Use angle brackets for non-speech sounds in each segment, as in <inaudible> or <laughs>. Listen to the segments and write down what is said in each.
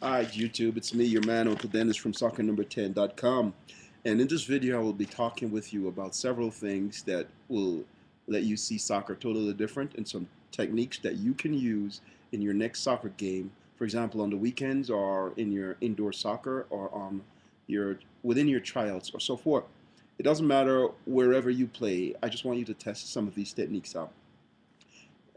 Hi YouTube, it's me, your man Uncle Dennis from soccernumber10.com and in this video I will be talking with you about several things that will let you see soccer totally different and some techniques that you can use in your next soccer game for example on the weekends or in your indoor soccer or on your within your tryouts or so forth. It doesn't matter wherever you play, I just want you to test some of these techniques out.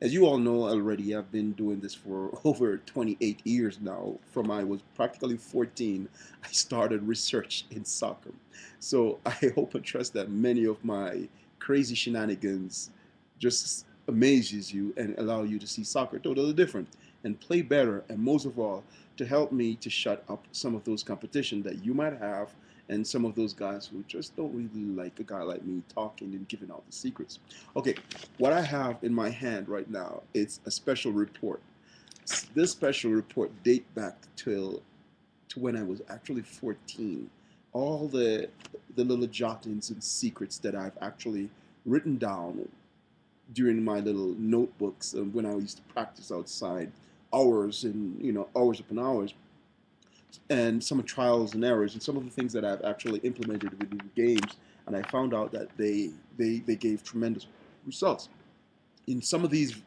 As you all know already, I've been doing this for <laughs> over 28 years now. From I was practically 14, I started research in soccer. So <laughs> I hope and trust that many of my crazy shenanigans just amazes you and allow you to see soccer totally different and play better and most of all to help me to shut up some of those competition that you might have and some of those guys who just don't really like a guy like me talking and giving out the secrets. Okay, what I have in my hand right now is a special report. This special report date back till to when I was actually 14. All the the little jottings and secrets that I've actually written down during my little notebooks when I used to practice outside hours and you know hours upon hours and some of trials and errors and some of the things that I've actually implemented within games and I found out that they they they gave tremendous results. In some of these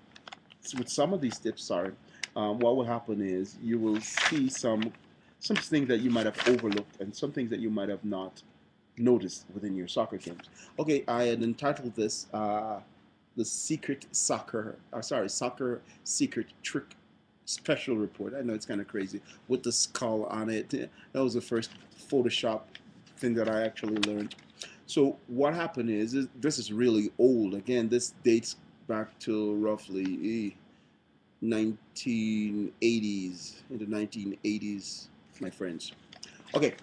with some of these tips sorry um, what will happen is you will see some some things that you might have overlooked and some things that you might have not noticed within your soccer games. Okay I had entitled this uh, the secret soccer uh, sorry soccer secret trick special report. I know it's kind of crazy with the skull on it. That was the first Photoshop thing that I actually learned. So what happened is, is this is really old. Again, this dates back to roughly eh, 1980s, in the 1980s, my friends. Okay,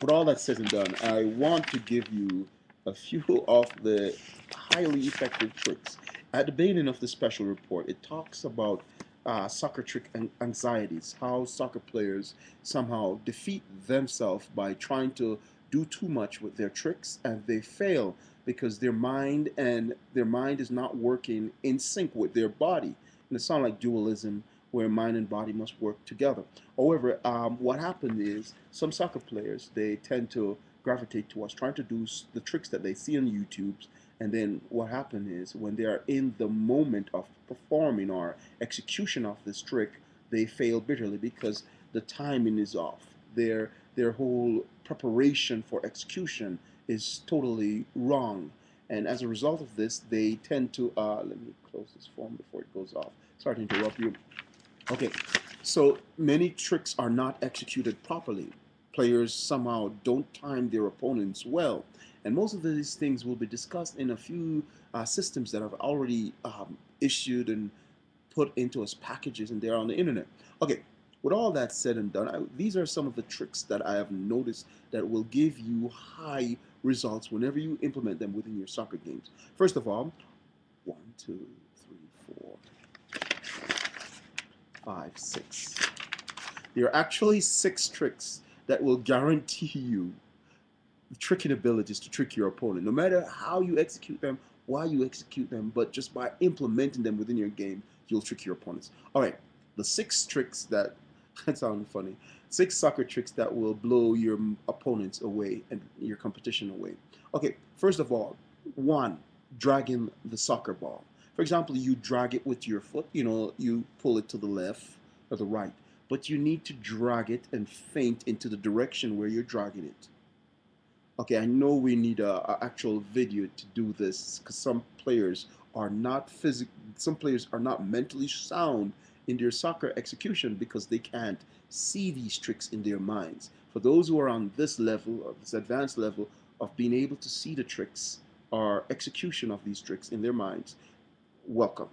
with all that said and done, I want to give you a few <laughs> of the highly effective tricks. At the beginning of the special report, it talks about uh, soccer trick anxieties, how soccer players somehow defeat themselves by trying to do too much with their tricks and they fail because their mind and their mind is not working in sync with their body. And it sounds like dualism where mind and body must work together. However, um, what happened is some soccer players, they tend to gravitate towards trying to do the tricks that they see on YouTube and then what happened is when they are in the moment of performing or execution of this trick, they fail bitterly because the timing is off. Their their whole preparation for execution is totally wrong. And as a result of this, they tend to, uh, let me close this form before it goes off. Sorry to interrupt you. Okay, so many tricks are not executed properly. Players somehow don't time their opponents well. And most of these things will be discussed in a few uh, systems that have already um, issued and put into us packages and they're on the internet. Okay, with all that said and done, I, these are some of the tricks that I have noticed that will give you high results whenever you implement them within your soccer games. First of all, one, two, three, four, five, six. There are actually six tricks that will guarantee you tricking abilities to trick your opponent. No matter how you execute them, why you execute them, but just by implementing them within your game, you'll trick your opponents. All right, the six tricks that <laughs> that sound funny. Six soccer tricks that will blow your opponents away and your competition away. Okay, first of all, one, dragging the soccer ball. For example, you drag it with your foot, you know, you pull it to the left or the right, but you need to drag it and feint into the direction where you're dragging it okay, I know we need a, a actual video to do this because some players are not physic some players are not mentally sound in their soccer execution because they can't see these tricks in their minds. For those who are on this level, or this advanced level of being able to see the tricks or execution of these tricks in their minds, welcome.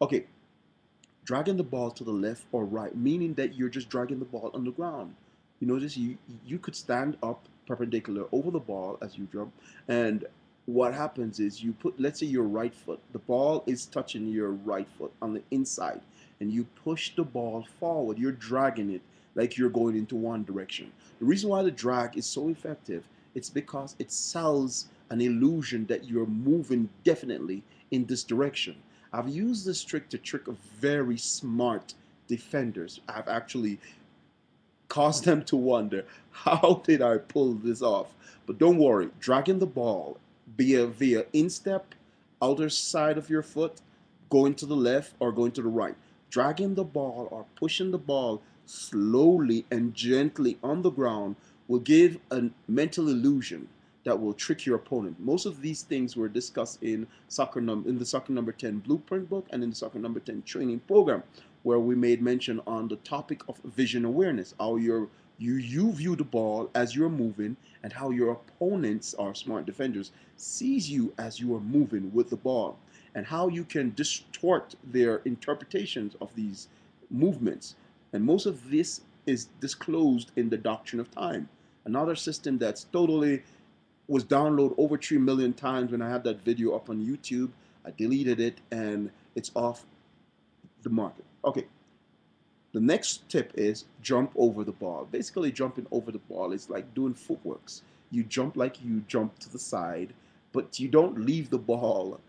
Okay, dragging the ball to the left or right, meaning that you're just dragging the ball on the ground. You notice you you could stand up perpendicular over the ball as you jump and what happens is you put let's say your right foot the ball is touching your right foot on the inside and you push the ball forward. You're dragging it like you're going into one direction. The reason why the drag is so effective it's because it sells an illusion that you're moving definitely in this direction I've used this trick to trick very smart defenders I've actually caused them to wonder, how did I pull this off? But don't worry, dragging the ball via via instep, outer side of your foot, going to the left or going to the right. Dragging the ball or pushing the ball slowly and gently on the ground will give a mental illusion that will trick your opponent. Most of these things were discussed in soccer num- in the soccer number 10 blueprint book and in the soccer number 10 training program where we made mention on the topic of vision awareness, how you're, you you view the ball as you're moving and how your opponents or smart defenders sees you as you are moving with the ball and how you can distort their interpretations of these movements. And most of this is disclosed in the doctrine of time. Another system that's totally was downloaded over 3 million times when I had that video up on YouTube. I deleted it and it's off the market. Okay. The next tip is jump over the ball. Basically, jumping over the ball is like doing footworks. You jump like you jump to the side, but you don't leave the ball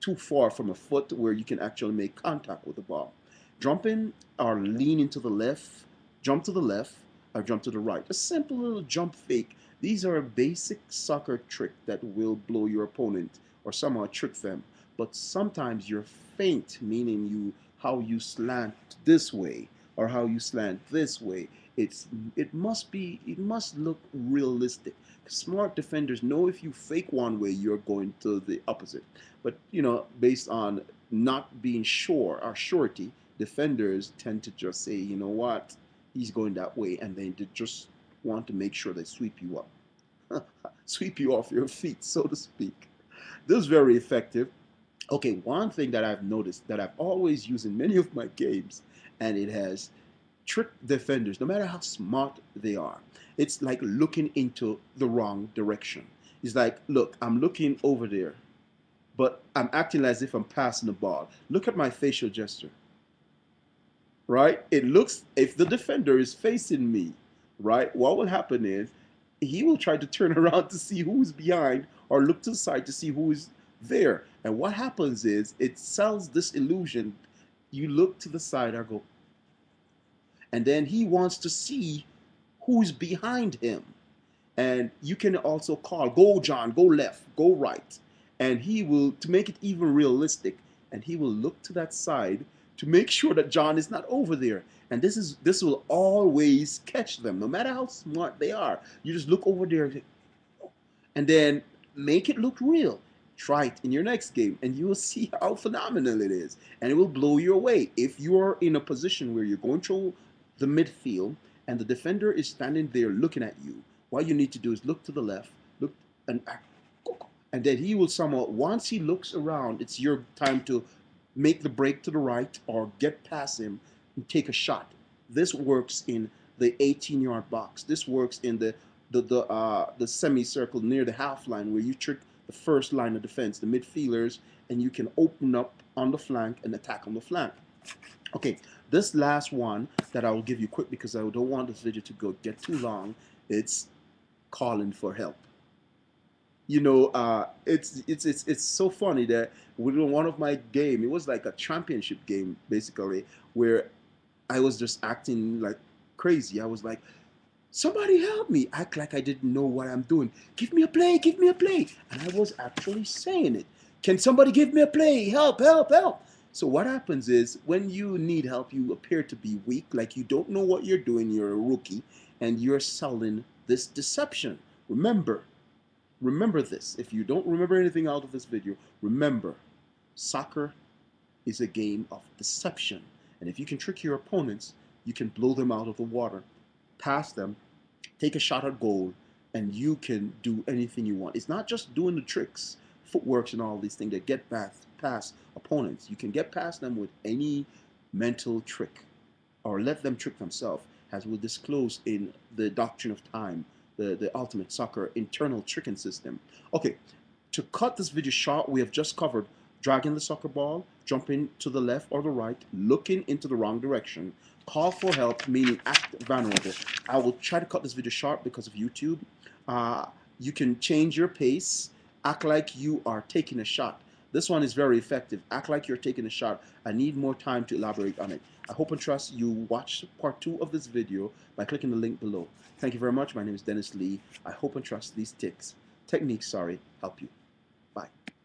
too far from a foot where you can actually make contact with the ball. Jumping or leaning to the left, jump to the left, or jump to the right. A simple little jump fake. These are a basic soccer trick that will blow your opponent or somehow trick them. But sometimes you're feint, meaning you how you slant this way or how you slant this way. It's it must be it must look realistic. Smart defenders know if you fake one way, you're going to the opposite. But you know, based on not being sure or surety, defenders tend to just say, you know what, he's going that way, and then they just want to make sure they sweep you up, <laughs> sweep you off your feet, so to speak. This is very effective. Okay, one thing that I've noticed that I've always used in many of my games, and it has tricked defenders, no matter how smart they are. It's like looking into the wrong direction. It's like, look, I'm looking over there, but I'm acting as if I'm passing the ball. Look at my facial gesture. Right? It looks, if the defender is facing me, right, what will happen is he will try to turn <laughs> around to see who's behind or look to the side to see who is there. And what happens is it sells this illusion. You look to the side or go, and then he wants to see who's behind him. And you can also call, go John, go left, go right. And he will, to make it even realistic, and he will look to that side to make sure that John is not over there. And this is this will always catch them, no matter how smart they are. You just look over there and then make it look real. Try it in your next game, and you will see how phenomenal it is. And it will blow you away. If you are in a position where you're going through the midfield and the defender is standing there looking at you, what you need to do is look to the left, look and act. and then he will somehow once he looks around, it's your time to make the break to the right or get past him and take a shot. This works in the 18 yard box. This works in the the the uh, the semicircle near the half line where you trick the first line of defense, the midfielders, and you can open up on the flank and attack on the flank. Okay, this last one that I will give you quick because I don't want this video to go get too long. It's calling for help. You know, uh, it's it's it's it's so funny that within one of my game, it was like a championship game basically, where I was just acting like crazy. I was like, somebody help me! Act like I didn't know what I'm doing. Give me a play, give me a play, and I was actually saying it. Can somebody give me a play? Help! Help! Help! So what happens is when you need help, you appear to be weak, like you don't know what you're doing, you're a rookie, and you're selling this deception. Remember, remember this. If you don't remember anything out of this video, remember, soccer is a game of deception. And if you can trick your opponents, you can blow them out of the water, pass them, take a shot at goal, and you can do anything you want. It's not just doing the tricks footworks and all these things that get past, past opponents. You can get past them with any mental trick or let them trick themselves, as we'll disclose in the doctrine of time, the, the ultimate soccer internal tricking system. Okay, to cut this video short, we have just covered dragging the soccer ball, jumping to the left or the right, looking into the wrong direction, call for help, meaning act vulnerable. I will try to cut this video short because of YouTube. Uh, you can change your pace act like you are taking a shot. This one is very effective. Act like you're taking a shot. I need more time to elaborate on it. I hope and trust you watch part two of this video by clicking the link below. Thank you very much. My name is Dennis Lee. I hope and trust these tips, techniques, sorry, help you.